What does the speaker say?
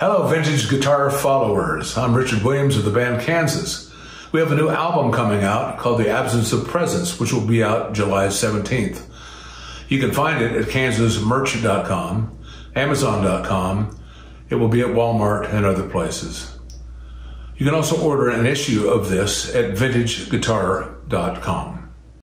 Hello, Vintage Guitar Followers. I'm Richard Williams of the band Kansas. We have a new album coming out called The Absence of Presence, which will be out July 17th. You can find it at kansasmerch.com, amazon.com. It will be at Walmart and other places. You can also order an issue of this at vintageguitar.com.